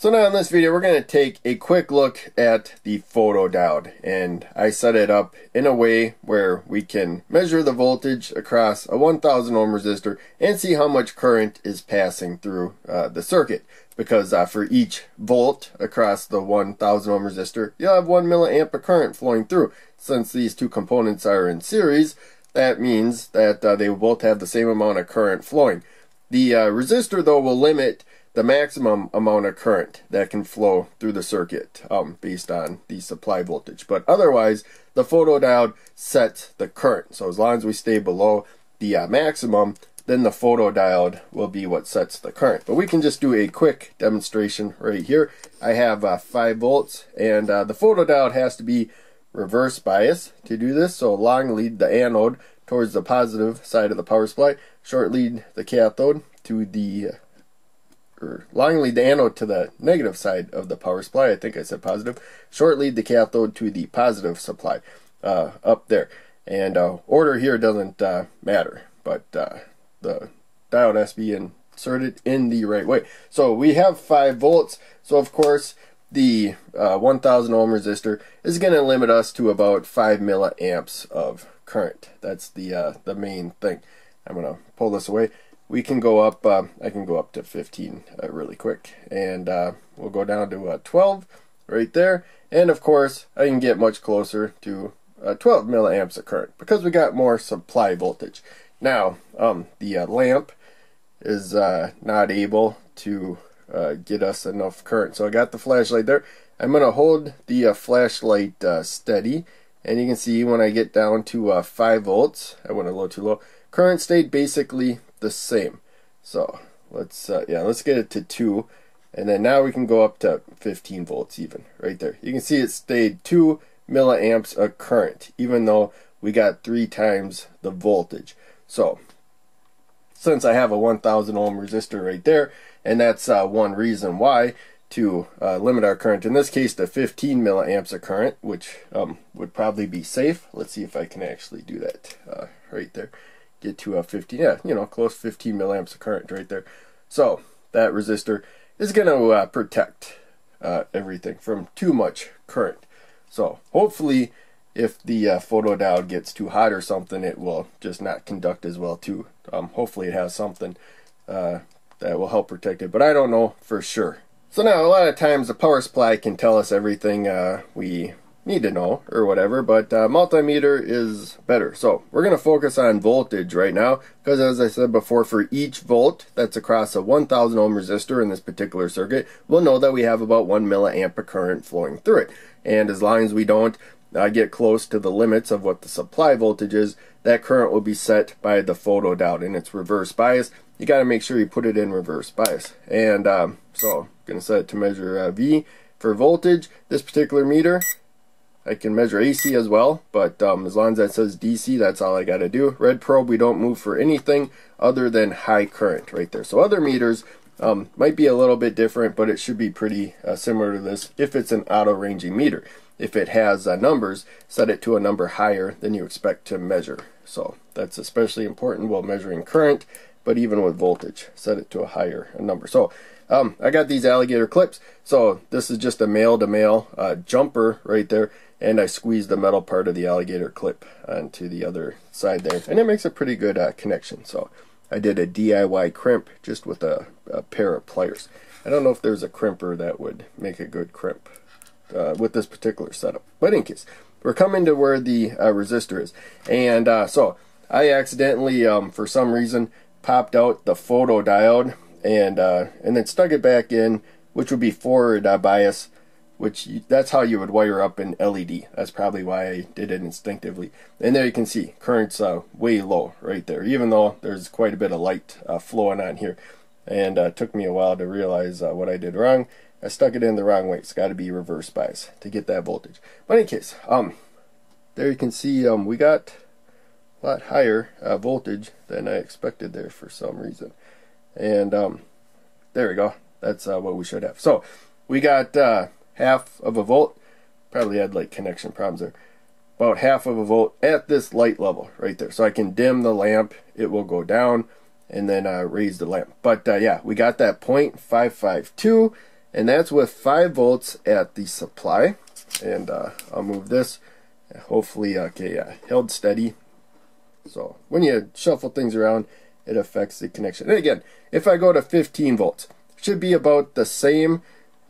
So now in this video we're going to take a quick look at the photodiode and I set it up in a way where we can measure the voltage across a 1000 ohm resistor and see how much current is passing through uh, the circuit because uh, for each volt across the 1000 ohm resistor you'll have 1 milliamp of current flowing through. Since these two components are in series that means that uh, they will both have the same amount of current flowing. The uh, resistor though will limit the maximum amount of current that can flow through the circuit um, based on the supply voltage. But otherwise, the photodiode sets the current. So as long as we stay below the uh, maximum, then the photodiode will be what sets the current. But we can just do a quick demonstration right here. I have uh, 5 volts, and uh, the photodiode has to be reverse bias to do this. So long lead the anode towards the positive side of the power supply, short lead the cathode to the or long lead the anode to the negative side of the power supply. I think I said positive. Short lead the cathode to the positive supply uh, up there. And uh, order here doesn't uh, matter, but uh, the diode has to be inserted in the right way. So we have 5 volts. So of course the uh, 1000 ohm resistor is going to limit us to about 5 milliamps of current. That's the uh, the main thing. I'm going to pull this away we can go up, uh, I can go up to 15 uh, really quick. And uh, we'll go down to uh, 12 right there. And of course, I can get much closer to uh, 12 milliamps of current because we got more supply voltage. Now, um, the uh, lamp is not able to get us enough current. So I got the flashlight there. I'm going to hold the flashlight steady. And you can see when I get down to 5 volts, I went a little too low, current stayed basically the same. So let's uh, yeah let's get it to two, and then now we can go up to 15 volts even right there. You can see it stayed two milliamps of current even though we got three times the voltage. So since I have a 1000 ohm resistor right there, and that's uh, one reason why to uh, limit our current, in this case to 15 milliamps of current, which um, would probably be safe. Let's see if I can actually do that uh, right there get to a 15, yeah, you know, close 15 milliamps of current right there. So that resistor is going to uh, protect uh, everything from too much current. So hopefully if the uh, photodiode gets too hot or something, it will just not conduct as well too. Um, hopefully it has something uh, that will help protect it, but I don't know for sure. So now a lot of times the power supply can tell us everything uh, we need to know or whatever, but uh, multimeter is better. So we're going to focus on voltage right now because as I said before, for each volt that's across a 1000 ohm resistor in this particular circuit, we'll know that we have about 1 milliamp of current flowing through it. And as long as we don't uh, get close to the limits of what the supply voltage is, that current will be set by the photodiode in its reverse bias. You got to make sure you put it in reverse bias. And um, so I'm going to set it to measure uh, V for voltage. This particular meter I can measure AC as well, but um, as long as that says DC, that's all I got to do. Red probe, we don't move for anything other than high current right there. So other meters um, might be a little bit different, but it should be pretty uh, similar to this if it's an auto-ranging meter. If it has uh, numbers, set it to a number higher than you expect to measure. So that's especially important while measuring current, but even with voltage, set it to a higher number. So um, I got these alligator clips. So this is just a male-to-male -male, uh, jumper right there and I squeezed the metal part of the alligator clip onto the other side there. And it makes a pretty good uh, connection. So I did a DIY crimp just with a, a, pair of pliers. I don't know if there's a crimper that would make a good crimp uh, with this particular setup. But in case we're coming to where the uh, resistor is. And uh, so I accidentally um, for some reason popped out the photodiode and uh, and then stuck it back in which would be forward uh, bias which you, that's how you would wire up an LED. That's probably why I did it instinctively. And there you can see current's uh, way low right there, even though there's quite a bit of light uh, flowing on here. And uh, took me a while to realize uh, what I did wrong. I stuck it in the wrong way. It's got to be reverse bias to get that voltage. But in any case, um, there you can see um, we got a lot higher uh, voltage than I expected there for some reason. And um, there we go. That's uh, what we should have. So we got half of a volt. Probably had like connection problems there. About half of a volt at this light level right there. So I can dim the lamp. It will go down and then uh, raise the lamp. But uh, yeah, we got that 0.552 and that's with 5 volts at the supply. And uh, I'll move this, hopefully, okay, uh, held steady. So when you shuffle things around, it affects the connection. And again, if I go to 15 volts, should be about the same.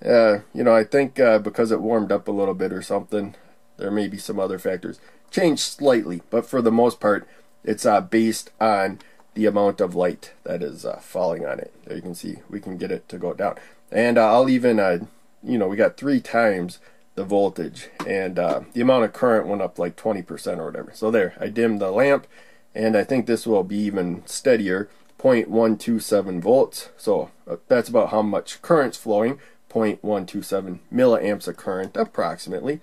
Uh, you know, I think uh, because it warmed up a little bit or something, there may be some other factors. Changed slightly, but for the most part, it's uh, based on the amount of light that is uh, falling on it. There you can see we can get it to go down. And uh, I'll even, uh, you know, we got three times the voltage and uh, the amount of current went up like 20% or whatever. So there, I dimmed the lamp and I think this will be even steadier, 0.127 volts. So that's about how much current's flowing, 0.127 milliamps of current approximately.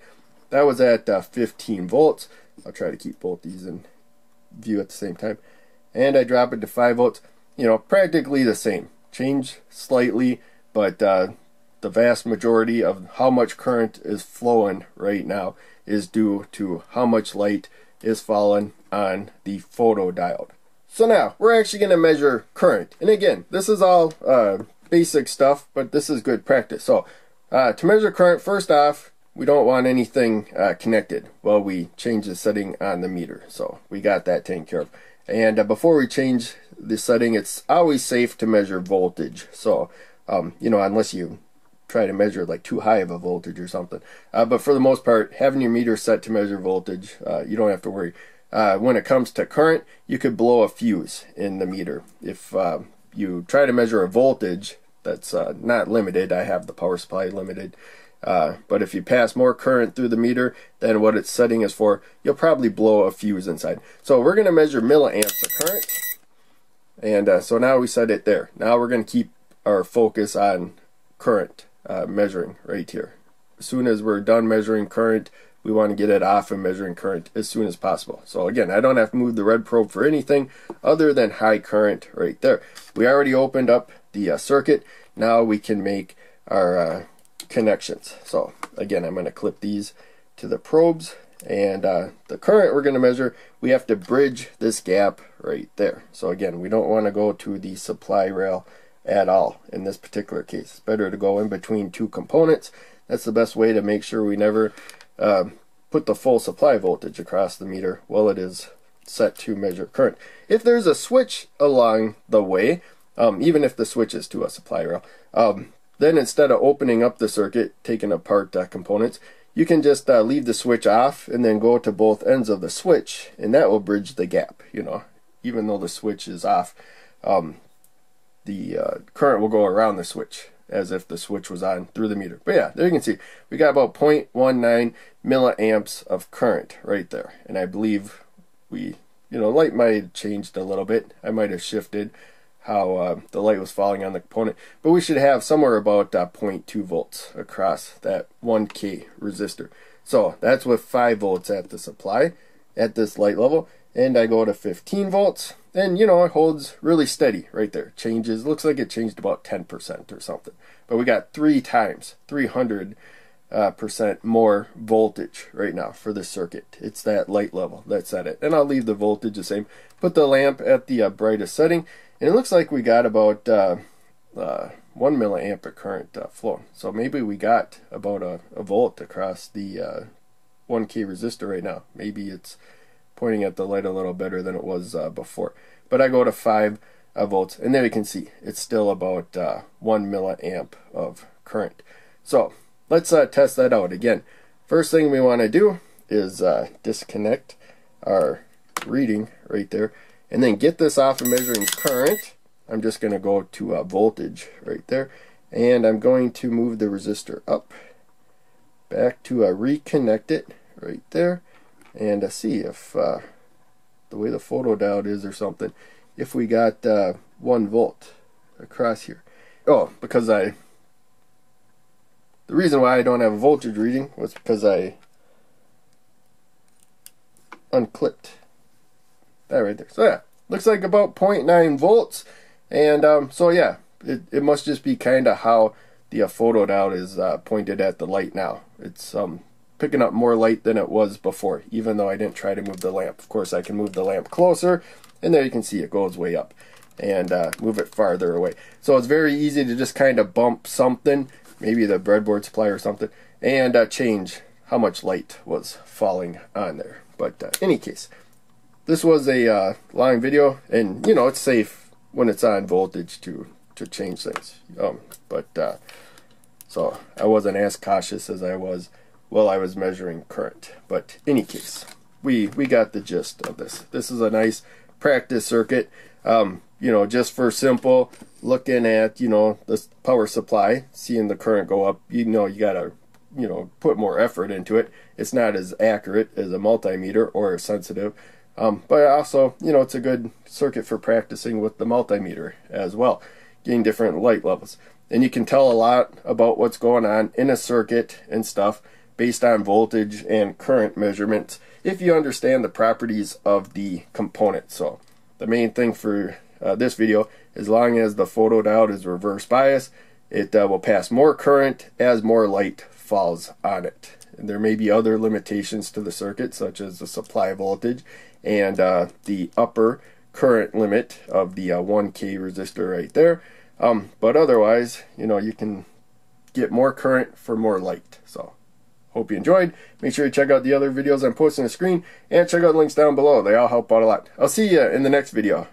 That was at uh, 15 volts. I'll try to keep both these in view at the same time. And I drop it to 5 volts. You know, practically the same. Change slightly, but uh, the vast majority of how much current is flowing right now is due to how much light is falling on the photodiode. So now, we're actually going to measure current. And again, this is all uh, basic stuff, but this is good practice. So, uh, to measure current, first off, we don't want anything uh, connected while we change the setting on the meter. So we got that taken care of. And uh, before we change the setting, it's always safe to measure voltage. So, um, you know, unless you try to measure like too high of a voltage or something. Uh, but for the most part, having your meter set to measure voltage, uh, you don't have to worry. Uh, when it comes to current, you could blow a fuse in the meter. If uh, you try to measure a voltage that's not limited, I have the power supply limited, uh, but if you pass more current through the meter than what its setting is for, you'll probably blow a fuse inside. So we're going to measure milliamps of current. And uh, so now we set it there. Now we're going to keep our focus on current uh, measuring right here. As soon as we're done measuring current, we want to get it off and measuring current as soon as possible. So again, I don't have to move the red probe for anything other than high current right there. We already opened up the uh, circuit. Now we can make our uh, connections. So again, I'm going to clip these to the probes and uh, the current we're going to measure, we have to bridge this gap right there. So again, we don't want to go to the supply rail at all in this particular case. It's better to go in between two components. That's the best way to make sure we never uh, put the full supply voltage across the meter while it is set to measure current. If there's a switch along the way, um, even if the switch is to a supply rail, um, then instead of opening up the circuit, taking apart uh, components, you can just uh, leave the switch off and then go to both ends of the switch and that will bridge the gap, you know. Even though the switch is off, um, the uh, current will go around the switch as if the switch was on through the meter. But yeah, there you can see we got about 0.19 milliamps of current right there. And I believe we, you know, light might have changed a little bit. I might have shifted how uh, the light was falling on the component. But we should have somewhere about uh, 0.2 volts across that 1K resistor. So that's with 5 volts at the supply at this light level. And I go to 15 volts. And, you know, it holds really steady right there. Changes, looks like it changed about 10% or something. But we got three times, 300 uh, percent more voltage right now for this circuit. It's that light level that's at it. And I'll leave the voltage the same. Put the lamp at the uh, brightest setting and it looks like we got about uh, uh, 1 milliamp of current uh, flow. So maybe we got about a, a volt across the 1K uh, resistor right now. Maybe it's pointing at the light a little better than it was uh, before. But I go to 5 uh, volts, and there you can see it's still about 1 milliamp of current. So let's test that out again. First thing we want to do is disconnect our reading right there and then get this off of measuring current. I'm just going to go to a voltage right there. And I'm going to move the resistor up. Back to uh, reconnect it right there. And uh, see if uh, the way the photodiode is or something, if we got uh, 1 volt across here. Oh, because I... The reason why I don't have a voltage reading was because I unclipped that right there. So yeah, looks like about 0.9 volts. And um, so yeah, it, it must just be kind of how the uh, photodiode is uh, pointed at the light now. It's um, picking up more light than it was before, even though I didn't try to move the lamp. Of course, I can move the lamp closer, and there you can see it goes way up, and uh, move it farther away. So it's very easy to just kind of bump something maybe the breadboard supply or something, and uh, change how much light was falling on there. But uh, any case, this was a uh, long video, and you know it's safe when it's on voltage to to change things. Um, but uh, so I wasn't as cautious as I was while I was measuring current. But any case, we we got the gist of this. This is a nice practice circuit. Um, you know, just for simple looking at you know the power supply, seeing the current go up. You know, you gotta you know put more effort into it. It's not as accurate as a multimeter or a sensitive. Um, but also, you know, it's a good circuit for practicing with the multimeter as well, getting different light levels. And you can tell a lot about what's going on in a circuit and stuff based on voltage and current measurements if you understand the properties of the component. So the main thing for uh, this video, as long as the photodiode is reverse bias, it uh, will pass more current as more light falls on it. And there may be other limitations to the circuit, such as the supply voltage and uh, the upper current limit of the uh, 1K resistor right there. Um, but otherwise, you know, you can get more current for more light. So, hope you enjoyed. Make sure you check out the other videos I'm posting on the screen and check out the links down below. They all help out a lot. I'll see you in the next video.